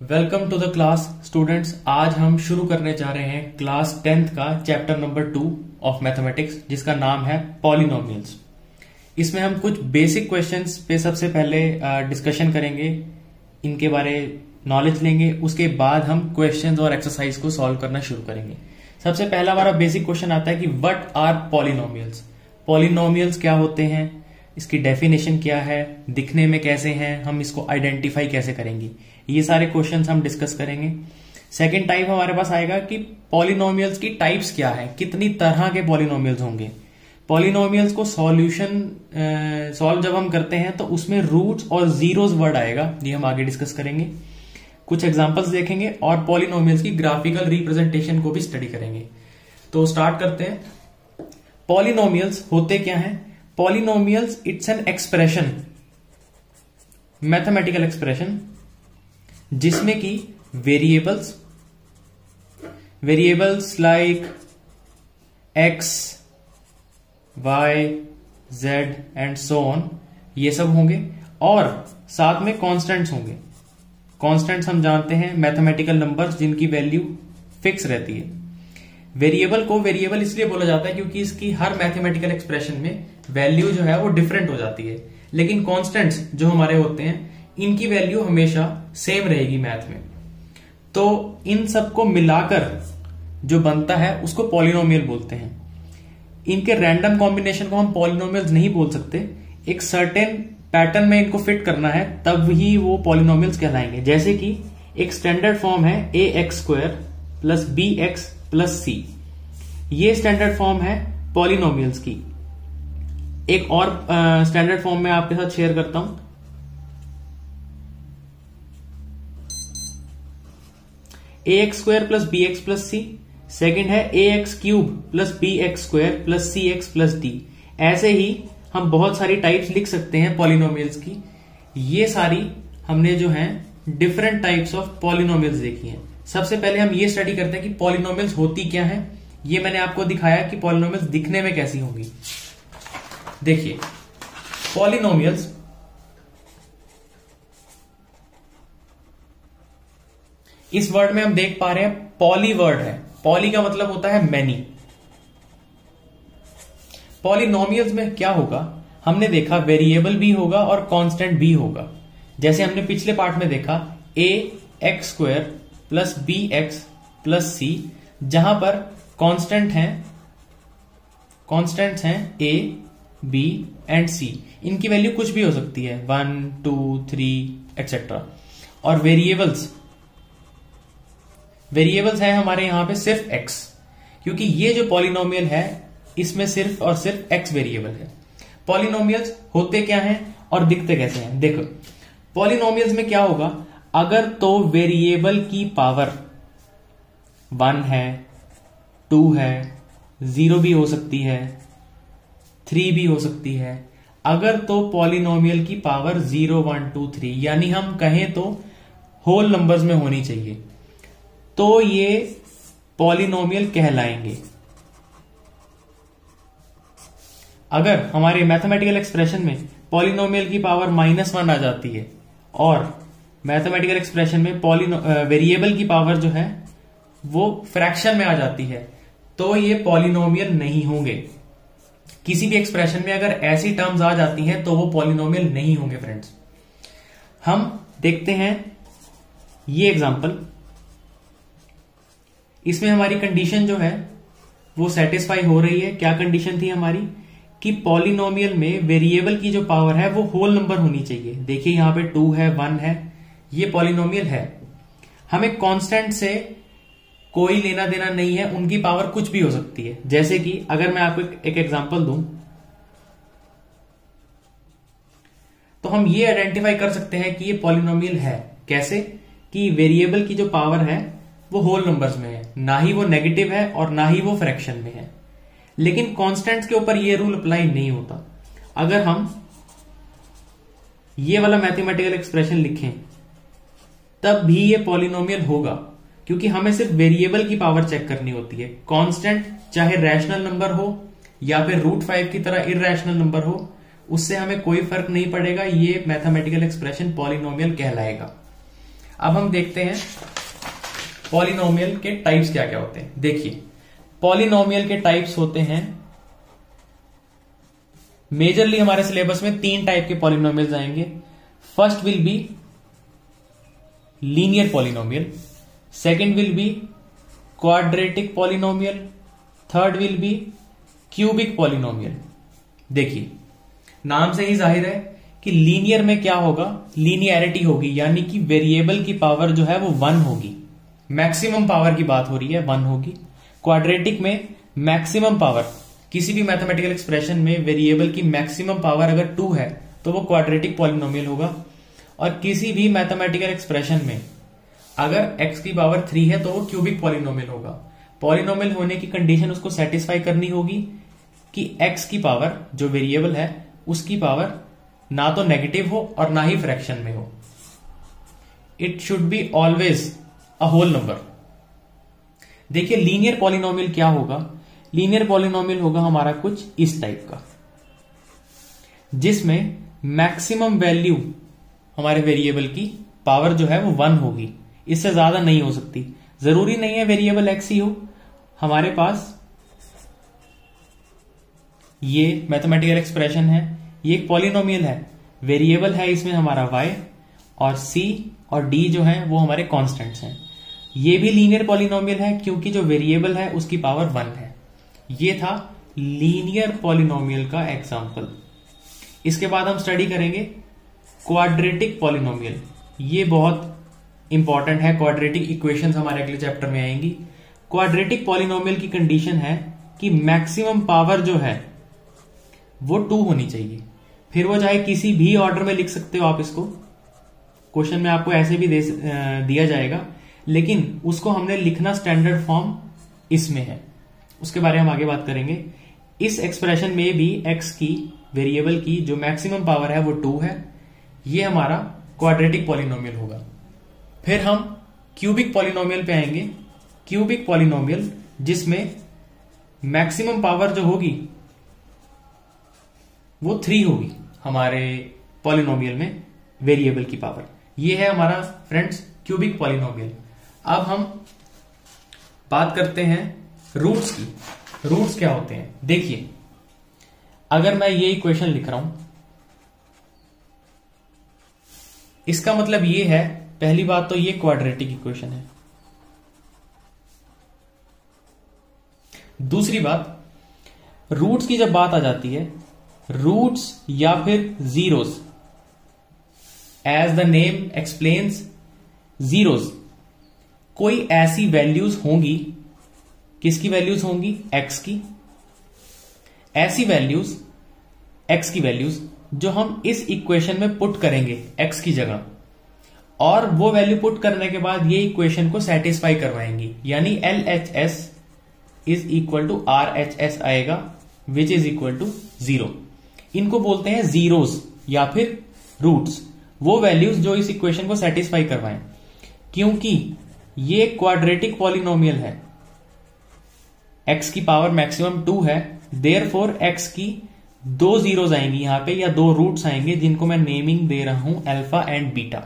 Welcome to the class students आज हम शुरू करने जा रहे हैं क्लास टेंथ का chapter number two of mathematics जिसका नाम है पॉलिनोमियल्स इसमें हम कुछ बेसिक क्वेश्चंस पे सबसे पहले डिस्कशन करेंगे, इनके बारे नॉलेज लेंगे, उसके बाद हम क्वेश्चंस और एक्सरसाइज को सॉल्व करना शुरू करेंगे. सबसे पहला हमारा बेसिक क्वेश्चन आता है कि वट आर पॉलिनोमियल्स पॉलिनोमियल्स क्या होते हैं? इसकी डेफिनेशन क्या है? दिखने में कैसे हैं? हम इसको आइडेंटिफाई कैसे करेंगे? ये सारे क्वेश्चन हम डिस्कस करेंगे। सेकेंड टाइप हमारे पास आएगा कि पॉलिनोमियल्स की टाइप्स क्या है? कितनी तरह के पॉलिनोमियल्स होंगे? पॉलिनोमियल्स को सॉल्यूशन सॉल्व जब हम करते हैं तो उसमें रूट्स और जीरोस वर्ड आएगा, ये हम आगे डिस्कस करेंगे। कुछ एग्जांपल्स देखेंगे और पॉलिनोमियल्स की ग्राफिकल रिप्रेजेंटेशन को भी स्टडी करेंगे। तो स्टार्ट करते हैं। पॉलिनोमियल्स होते क्या हैं? Polynomials it's an expression mathematical expression जिसमें कि variables variables like x y z and so on ये सब होंगे और साथ में कॉन्स्टेंट्स होंगे। कॉन्स्टेंट्स हम जानते हैं मैथमेटिकल नंबर्स जिनकी वैल्यू फिक्स रहती है। वेरिएबल को वेरिएबल इसलिए बोला जाता है क्योंकि इसकी हर मैथमेटिकल एक्सप्रेशन में वैल्यू जो है वो डिफरेंट हो जाती है। लेकिन कॉन्स्टेंट्स जो हमारे होते हैं इनकी वैल्यू हमेशा सेम रहेगी मैथ में। तो इन सबको मिलाकर जो बनता है, उसको पॉलिनोमियल बोलते हैं। इनके रैंडम कॉम्बिनेशन को हम पॉलिनोमियल्स नहीं बोल सकते। एक सर्टेन पैटर्न में इनको फिट करना है, तब ही वो पॉलिनोमियल्स कहलाएँगे। जैसे कि एक स्टैंडर्ड फॉर्म है a x square plus b x plus c ये स्टैंडर्ड फॉर्म है पॉलिनोमियल्स की। एक और स्टैंडर्ड फॉर्म में आपके साथ शेयर करता हूँ। A x square plus b x plus c second है a x cube plus b x square plus c x plus d ऐसे ही हम बहुत सारी टाइप्स लिख सकते हैं पॉलिनोमियल्स की। ये सारी हमने जो है डिफरेंट टाइप्स ऑफ़ पॉलिनोमियल्स देखी हैं। सबसे पहले हम ये स्टडी करते हैं कि पॉलिनोमियल्स होती क्या है। ये मैंने आपको दिखाया कि पॉलिनोमियल्स दिखने में कैसी होंगी। देखिए पॉलिनोमियल्स इस वर्ड में हम देख पा रहे हैं पॉली वर्ड है। पॉली का मतलब होता है मैनी। पॉलिनोमियल्स में क्या होगा? हमने देखा वेरिएबल भी होगा और कांस्टेंट भी होगा। जैसे हमने पिछले पार्ट में देखा a x square plus b x plus c जहाँ पर कांस्टेंट हैं, कांस्टेंट्स हैं ए बी एंड सी इनकी वैल्यू कुछ भी हो सकती है। वन, टू, थ्री एक्सेट्रा और वेरिएबल्स वेरिएबल्स है हमारे यहाँ पे सिर्फ़ एक्स क्योंकि ये जो पॉलिनोमियल है, इसमें सिर्फ़ और सिर्फ़ एक्स वेरिएबल है। पॉलिनोमियल्स होते क्या हैं और दिखते कैसे हैं? देखो पॉलिनोमियल्स में क्या होगा? अगर तो वेरिएबल की पावर वन है टू है ज़ीरो भी हो सकती है थ्री भी हो सकती है। अगर तो पॉलिनोमियल की power zero one two three यानी हम कहें तो होल नंबर्स में होनी चाहिए। तो ये पॉलिनोमियल कहलाएँगे। अगर हमारे मैथमेटिकल एक्सप्रेशन में पॉलिनोमियल की पावर माइनस वन आ जाती है, और मैथमेटिकल एक्सप्रेशन में पॉलिनो वेरिएबल की पावर जो है, वो फ्रैक्शन में आ जाती है तो ये पॉलिनोमियल नहीं होंगे। किसी भी एक्सप्रेशन में अगर ऐसी टर्म्स आ जाती हैं तो वो पॉलिनोमियल नहीं होंगे फ्रेंड्स हम देखते हैं ये एग्जांपल इसमें हमारी कंडीशन जो है, वो सेटिस्फाई हो रही है। क्या कंडीशन थी हमारी? कि पॉलिनोमियल में वेरिएबल की जो पावर है, वो होल नंबर होनी चाहिए। देखिए यहाँ पे टू है वन है, ये पॉलिनोमियल है। हमें कांस्टेंट से कोई लेना देना नहीं है, उनकी पावर कुछ भी हो सकती है। जैसे कि, अगर मैं आपको एक एग्जांपल दूँ तो हम ये आइडेंटिफाई कर सकते हैं कि ये पॉलिनोमियल है। कैसे? कि वेरिएबल की जो पावर है वो होल नंबर्स में है। ना ही वो नेगेटिव है और ना ही वो फ्रैक्शन में है। लेकिन कॉन्स्टेंट्स के ऊपर ये रूल अप्लाई नहीं होता। अगर हम ये वाला मैथमेटिकल एक्सप्रेशन लिखें, तब भी ये पॉलिनोमियल होगा। क्योंकि हमें सिर्फ़ वेरिएबल की पावर चेक करनी होती है। कांस्टेंट चाहे रैशनल नंबर हो, या फिर रूट फाइव की तरह इरेशनल नंबर हो, उससे हमें कोई फ़र्क नहीं पड़ेगा। ये मैथमेटिकल एक्सप्रेशन पॉलिनोमियल कहलाएगा। अब हम देखते हैं पॉलिनोमियल के टाइप्स क्या क्या होते हैं? देखिए पॉलिनोमियल के टाइप्स होते हैं। मेजरली हमारे सिलेबस में तीन टाइप के पॉलिनोमियल्स आएँगे। First will be linear polynomial second will be quadratic polynomial third will be cubic polynomial देखिए, नाम से ही ज़ाहिर है कि लीनियर में क्या होगा? लीनियरिटी होगी, यानी कि वेरिएबल की पावर जो है वो वन होगी। मैक्सिमम पावर की बात हो रही है, वन होगी। क्वाड्रेटिक में मैक्सिमम पावर, किसी भी मैथमेटिकल एक्सप्रेशन में वेरिएबल की मैक्सिमम पावर अगर टू है तो वो क्वाड्रेटिक पॉलिनोमियल होगा। और किसी भी मैथमेटिकल एक्सप्रेशन में अगर एक्स की पावर थ्री है तो वो क्यूबिक पॉलिनोमियल होगा। पॉलिनोमियल होने की कंडीशन उसको सेटिस्फाई करनी होगी कि एक्स की पावर जो वेरिएबल है, उसकी पावर ना तो नेगेटिव हो और ना ही फ्रैक्शन में हो। It should be always a whole number देखिए लीनियर पॉलिनोमियल क्या होगा? लीनियर पॉलिनोमियल होगा हमारा कुछ इस टाइप का, जिसमें मैक्सिमम वैल्यू हमारे वेरिएबल की पावर जो है वो वन होगी। इससे ज़्यादा नहीं हो सकती। ज़रूरी नहीं है वेरिएबल एक्स ही हो। हमारे पास ये मैथमेटिकल एक्सप्रेशन है, ये एक पॉलिनोमियल है। वेरिएबल है इसमें हमारा y और c और d जो है वो हमारे कॉन्स्टेंट्स हैं। ये भी लीनियर पॉलिनोमियल है, क्योंकि जो वेरिएबल है, उसकी पावर वन है। ये था लीनियर पॉलिनोमियल का एग्ज़ाम्पल इसके बाद हम स्टडी करेंगे क्वाड्रेटिक पॉलिनोमियल ये बहुत इंपॉर्टेंट है क्वाड्रेटिक इक्वेशंस हमारे अगले चैप्टर में आएँगी। क्वाड्रेटिक पॉलिनोमियल की कंडीशन है कि मैक्सिमम पावर जो है, वो टू होनी चाहिए। फिर वो चाहे किसी भी ऑर्डर में लिख सकते हो आप इसको। क्वेश्चन में आपको ऐसे भी दे दिया जाएगा लेकिन उसको हमने लिखना स्टैंडर्ड फॉर्म इसमें है। उसके बारे में हम आगे बात करेंगे। इस एक्सप्रेशन में भी एक्स की वेरिएबल की जो मैक्सिमम पावर है वो टू है। ये हमारा क्वाड्रेटिक पॉलिनोमियल होगा। फिर हम क्यूबिक पॉलिनोमियल पे आएँगे। क्यूबिक पॉलिनोमियल जिसमें मैक्सिमम पावर जो होगी, वो थ्री होगी हमारे पॉलिनोमियल में वेरिएबल की पावर ये है हमारा फ्रेंड्स क्यूबिक पॉलिनोमियल अब हम बात करते हैं रूट्स की। रूट्स क्या होते हैं? देखिए, अगर मैं ये इक्वेशन लिख रहा हूँ, इसका मतलब ये है, पहली बात तो ये क्वाड्रेटिक इक्वेशन है। दूसरी बात रूट्स की जब बात आ जाती है रूट्स या फिर zeros as the name explains zeros कोई ऐसी वैल्यूज़ होंगी? किसकी वैल्यूज़ होंगी? एक्स की। ऐसी वैल्यूज़ एक्स की वैल्यूज़ जो हम इस इक्वेशन में पुट करेंगे एक्स की जगह। और वो वैल्यू पुट करने के बाद ये इक्वेशन को सेटिस्फाई करवाएँगी। यानी L H S is equal to R H S आएगा which is equal to zero इनको बोलते हैं जीरोस या फिर रूट्स वो वैल्यूज़ जो इस इक्वेशन को सेटिस्फाई करवाएँ। क्योंकि ये क्वाड्रेटिक पॉलिनोमियल है। एक्स की पावर मैक्सिमम टू है। देयर फोर एक्स की दो जीरोज आएँगी यहाँ पे या दो रूट्स आएँगे जिनको मैं नेमिंग दे रहा हूँ अल्फ़ा एंड बीटा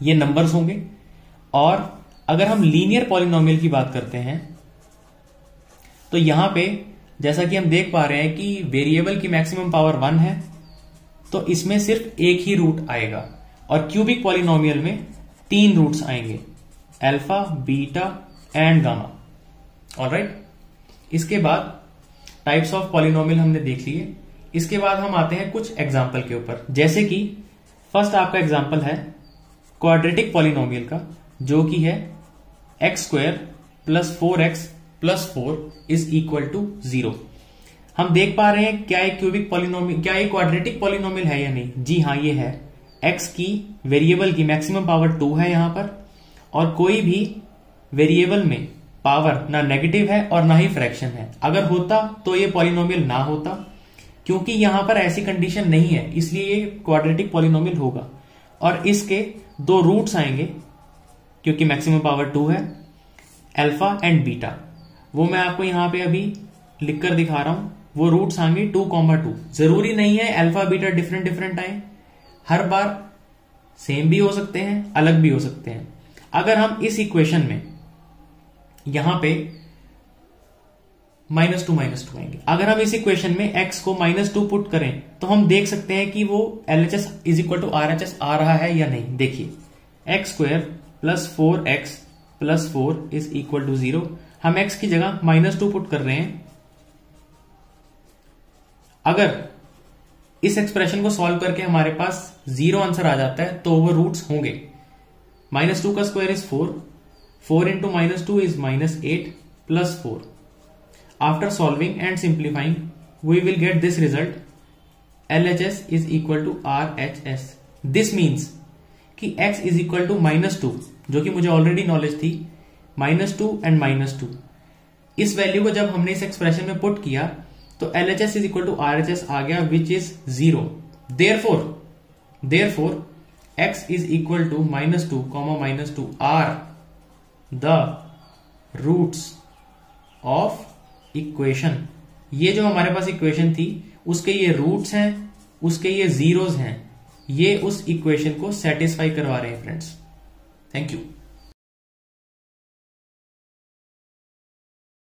ये नंबर्स होंगे। और अगर हम लीनियर पॉलिनोमियल की बात करते हैं तो यहाँ पे जैसा कि हम देख पा रहे हैं कि वेरिएबल की मैक्सिमम पावर वन है तो इसमें सिर्फ़ एक ही रूट आएगा। और क्यूबिक पॉलिनोमियल में तीन रूट्स आएँगे। Alpha beta and gamma all right इसके बाद टाइप्स ऑफ़ पॉलिनोमियल हमने देख लिए इसके बाद हम आते हैं कुछ एग्ज़ाम्पल के ऊपर। जैसे कि फ़र्स्ट आपका एग्ज़ाम्पल है क्वाड्रेटिक पॉलिनोमियल का, जो कि है x square plus four x plus four is equal to zero हम देख पा रहे हैं क्या एक क्यूबिक पॉलिनोमियल क्या एक क्वाड्रेटिक पॉलिनोमियल है या नहीं? जी हाँ ये है। एक्स की वेरिएबल की मैक्सिमम पावर टू है यहाँ पर। और कोई भी वेरिएबल में पावर ना नेगेटिव है और ना ही फ्रैक्शन है। अगर होता तो ये पॉलिनोमियल ना होता, क्योंकि यहाँ पर ऐसी कंडीशन नहीं है, इसलिए ये क्वाड्रेटिक पॉलिनोमियल होगा। और इसके दो रूट्स आएँगे, क्योंकि मैक्सिमम पावर टू है अल्फ़ा एंड बीटा वो मैं आपको यहाँ पे अभी लिखकर दिखा रहा हूँ। वो रूट्स आएँगे टू कॉमा टू ज़रूरी नहीं है अल्फ़ा बीटा डिफरेंट डिफरेंट आए। हर बार सेम भी हो सकते हैं, अलग भी हो सकते हैं। अगर हम इस इक्वेशन में यहाँ पे माइनस टू माइनस टू आएँगे। अगर हम इस इक्वेशन में एक्स को माइनस टू पुट करें तो हम देख सकते हैं कि वो L H S is equal to R H S आ रहा है या नहीं। देखिए x square plus four x plus four is equal to zero हम एक्स की जगह माइनस टू पुट कर रहे हैं। अगर इस एक्सप्रेशन को सॉल्व करके हमारे पास ज़ीरो आंसर आ जाता है तो वो रूट्स होंगे। माइनस टू का square is four four into minus two is minus eight plus four After solving and simplifying, we will get this result. LHS is equal to RHS. This means कि x is equal to minus two जो कि मुझे already knowledge थी minus two and minus two इस value को जब हमने इस एक्सप्रेशन में पुट किया तो L H S is equal to R H S आ गया which is zero therefore therefore x is equal to minus two comma minus two are the roots of equation. ये जो हमारे पास इक्वेशन थी, उसके ये रूट्स हैं, उसके ये जीरोस हैं, ये उस इक्वेशन को सेटिस्फाई करवा रहे हैं फ्रेंड्स थैंक यू